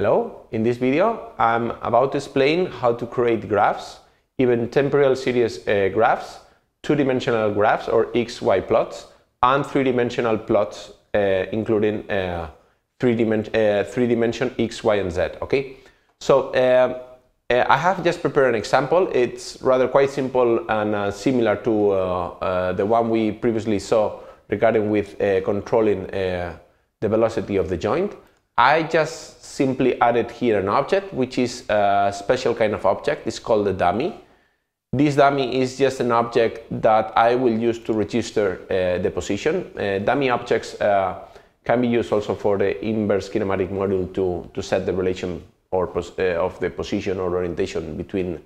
Hello, in this video I'm about to explain how to create graphs, even temporal series uh, graphs, two-dimensional graphs or XY plots, and three-dimensional plots uh, including uh, three-dimension uh, three dimension X, Y, and Z. Okay, so uh, uh, I have just prepared an example. It's rather quite simple and similar to the one we previously saw regarding with controlling the velocity of the joint. I just simply added here an object, which is a special kind of object. It's called a dummy. This dummy is just an object that I will use to register uh, the position. Uh, dummy objects uh, can be used also for the inverse kinematic module to, to set the relation or uh, of the position or orientation between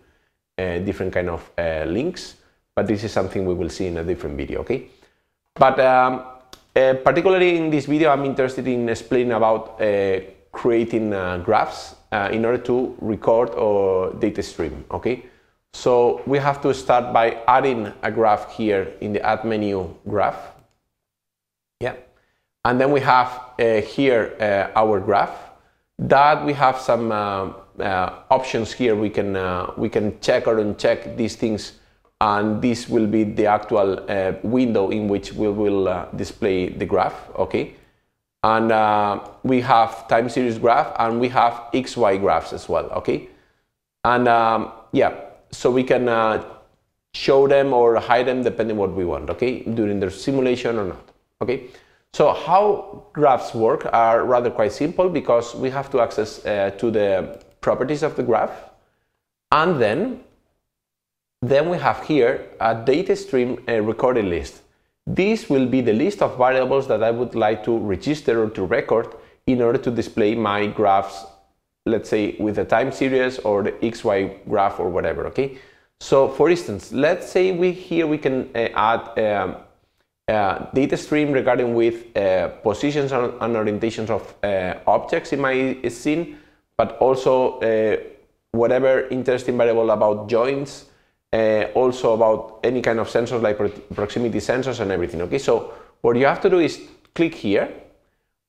uh, different kind of uh, links. But this is something we will see in a different video, okay? But um, uh, particularly in this video, I'm interested in explaining about uh, creating uh, graphs uh, in order to record or data stream, okay? So we have to start by adding a graph here in the add menu graph. Yeah. And then we have here our graph that we have some options here. We can, we can check or uncheck these things and this will be the actual uh, window in which we will uh, display the graph, okay? And uh, we have time series graph and we have XY graphs as well, okay? And um, yeah, so we can uh, show them or hide them depending what we want, okay? During the simulation or not, okay? So how graphs work are rather quite simple because we have to access uh, to the properties of the graph and then then we have here a data stream a recorded list. This will be the list of variables that I would like to register or to record in order to display my graphs, let's say with a time series or the XY graph or whatever, okay? So for instance, let's say we here we can uh, add um, uh, data stream regarding with uh, positions and, and, orientations of uh, objects in my scene, but also uh, whatever interesting variable about joints, uh, also about any kind of sensors like pro proximity sensors and everything. Okay, so what you have to do is click here,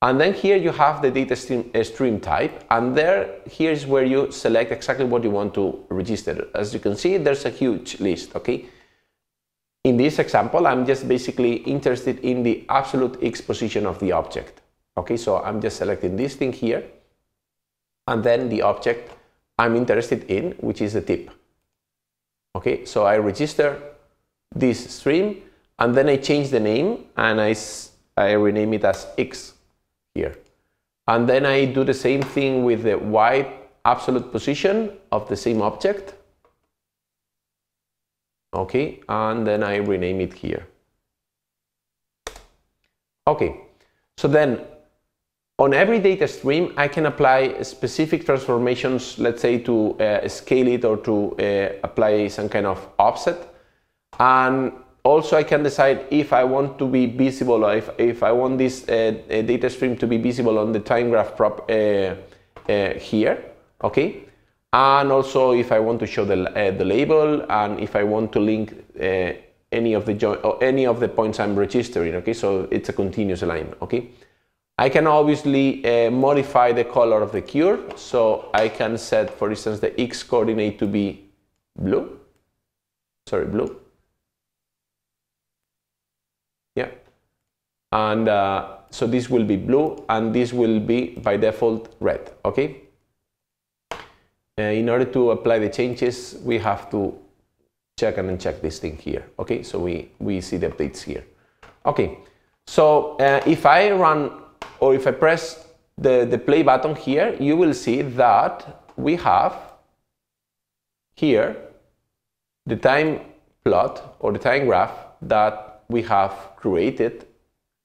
and then here you have the data stream, uh, stream type, and there here is where you select exactly what you want to register. As you can see, there's a huge list. Okay. In this example, I'm just basically interested in the absolute x position of the object. Okay, so I'm just selecting this thing here, and then the object I'm interested in, which is the tip. Okay, so I register this stream and then I change the name and I, I rename it as X here. And then I do the same thing with the Y absolute position of the same object. Okay, and then I rename it here. Okay, so then on every data stream, I can apply specific transformations, let's say to uh, scale it or to uh, apply some kind of offset. And also I can decide if I want to be visible or if, if I want this uh, data stream to be visible on the time graph prop uh, uh, here, okay? And also if I want to show the, uh, the label and if I want to link any of the any of the points I'm registering, okay? So it's a continuous line, okay? I can obviously uh, modify the color of the curve. So I can set, for instance, the x coordinate to be blue. Sorry, blue. Yeah. And uh, so this will be blue and this will be by default red. Okay. Uh, in order to apply the changes, we have to check and uncheck this thing here. Okay. So we, we see the updates here. Okay. So uh, if I run or if I press the, the play button here, you will see that we have here the time plot or the time graph that we have created.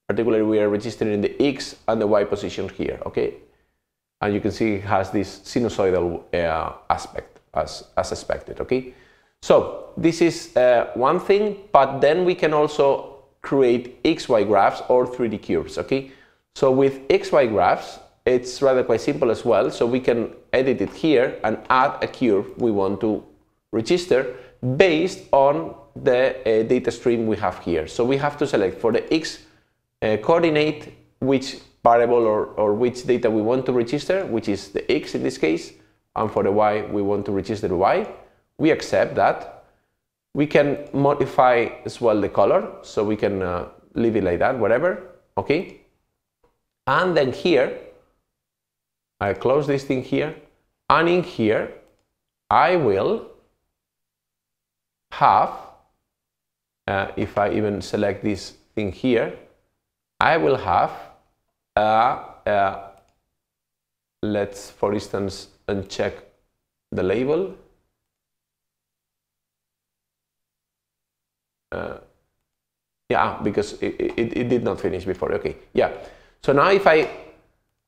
Particularly, we are registering the X and the Y position here, okay? And you can see it has this sinusoidal uh, aspect as, as expected, okay? So this is uh, one thing, but then we can also create XY graphs or 3D curves, okay? So with XY graphs, it's rather quite simple as well. So we can edit it here and add a curve we want to register based on the uh, data stream we have here. So we have to select for the X uh, coordinate which variable or, or which data we want to register, which is the x in this case, and for the y we want to register the y. We accept that. We can modify as well the color, so we can uh, leave it like that, whatever, okay? And then here, I close this thing here, and in here, I will have, uh, if I even select this thing here, I will have, let's for instance uncheck the label. Uh, yeah, because it, it, it, did not finish before. Okay, yeah. So now if I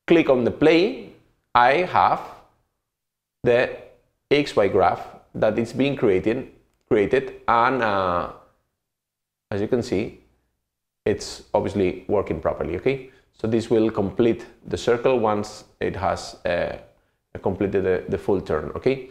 click on the play, I have the XY graph that is being created, created and uh, as you can see, it's obviously working properly, okay? So this will complete the circle once it has uh, completed the, the, full turn, okay?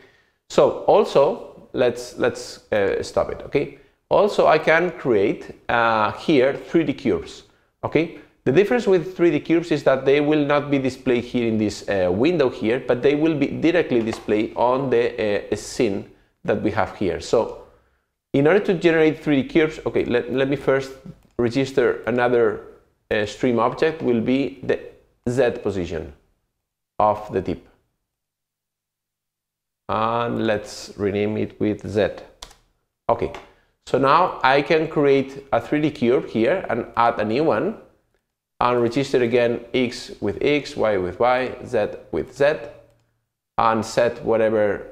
So also, let's, let's uh, stop it, okay? Also, I can create uh, here 3D curves, okay? The difference with 3D curves is that they will not be displayed here in this uh, window here, but they will be directly displayed on the uh, scene that we have here. So in order to generate 3D curves, okay, let, let me first register another uh, stream object will be the Z position of the tip. And let's rename it with Z. Okay, so now I can create a 3D curve here and add a new one and register again X with X, Y with Y, Z with Z and set whatever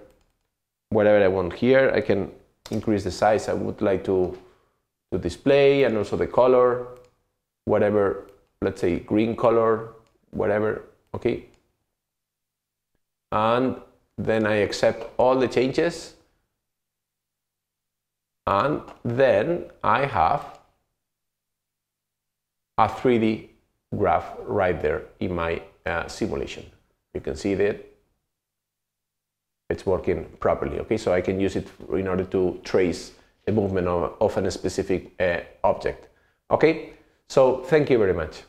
whatever I want here. I can increase the size I would like to to display and also the color, whatever, let's say green color, whatever, okay? And then I accept all the changes and then I have a 3D graph right there in my uh, simulation. You can see that it's working properly, okay? So I can use it in order to trace the movement of, of a specific uh, object. Okay, so thank you very much.